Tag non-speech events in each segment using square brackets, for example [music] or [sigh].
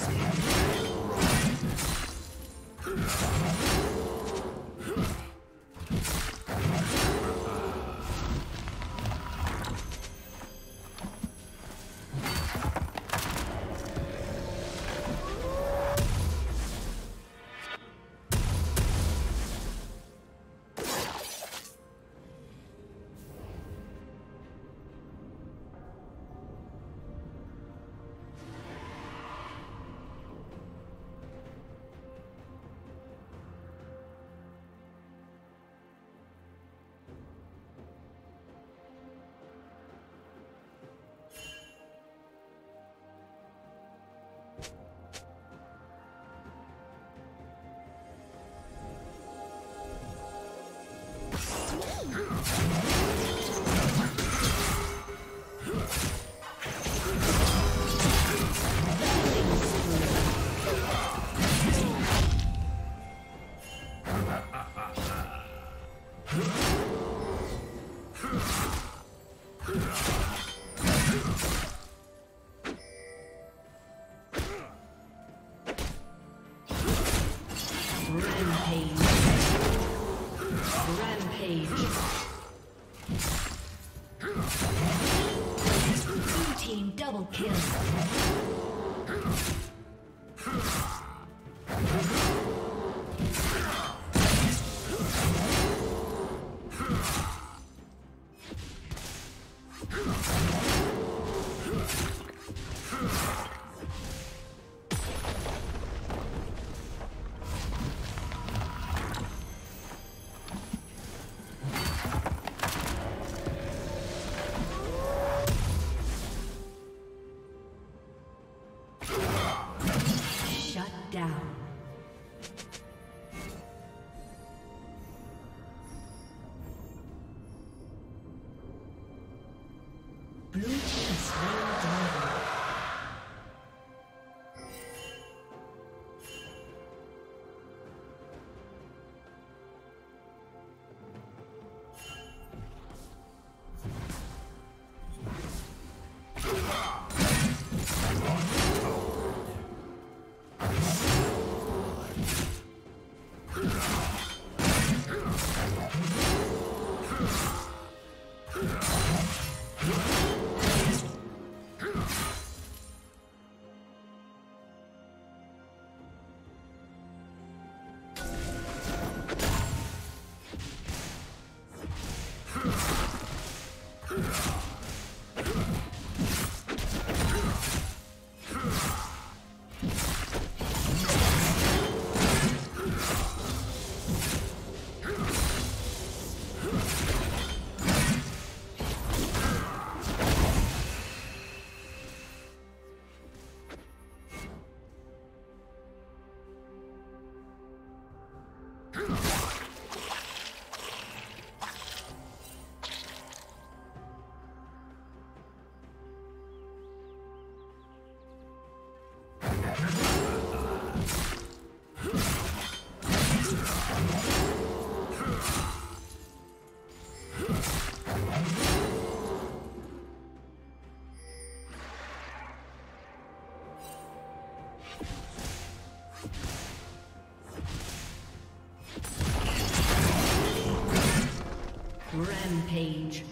Killing Huh. Rampage.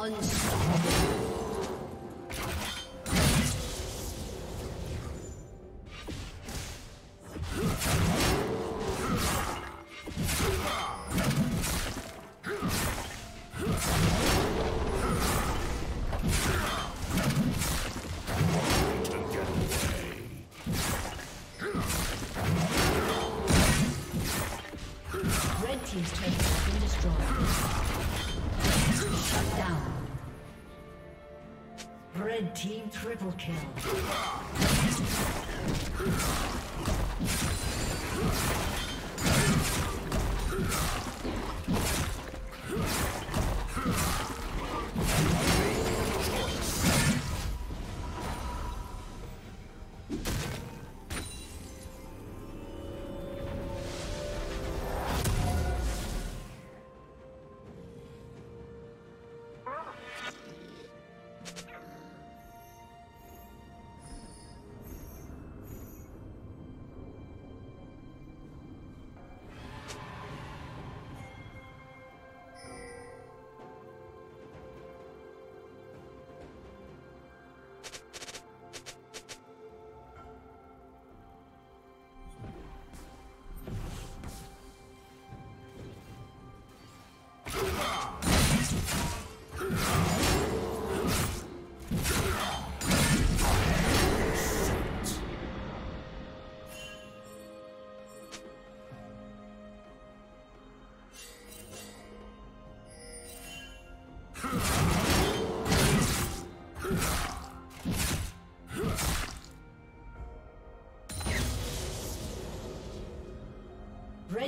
Unstoppable. Triple kill.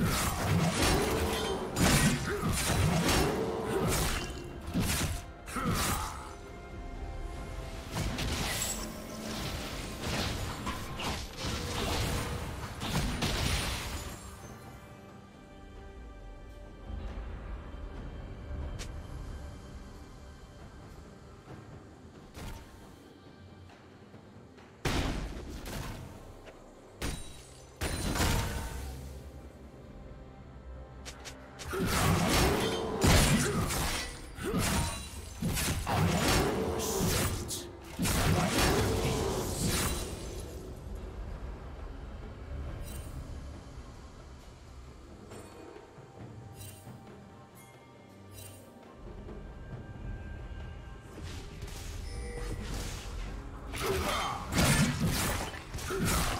Legendary. Yeah. [laughs]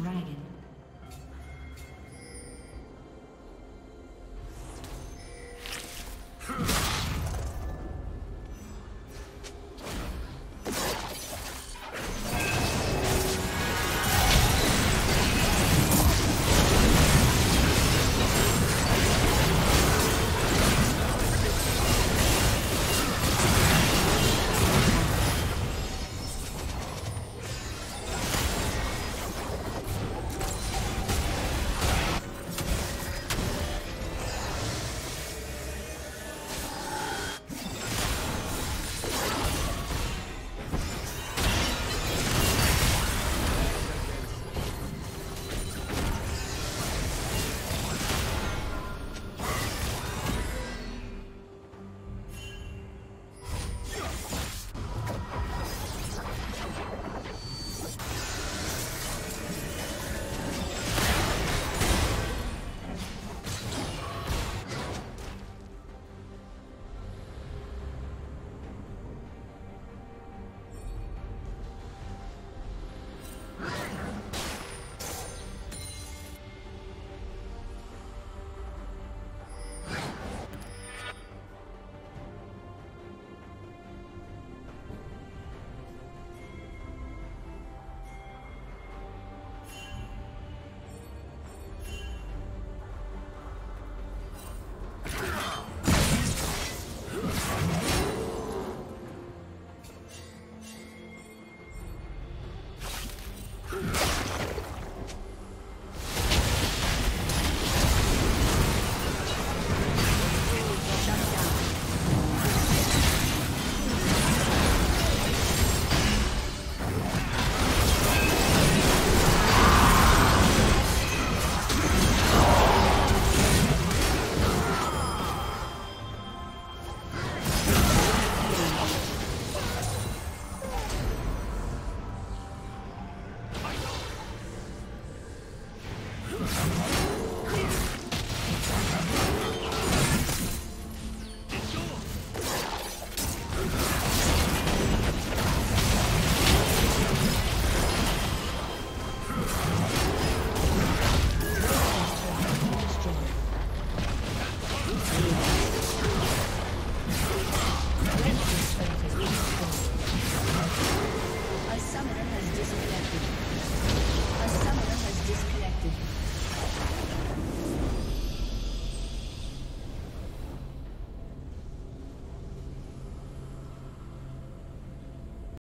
Dragon.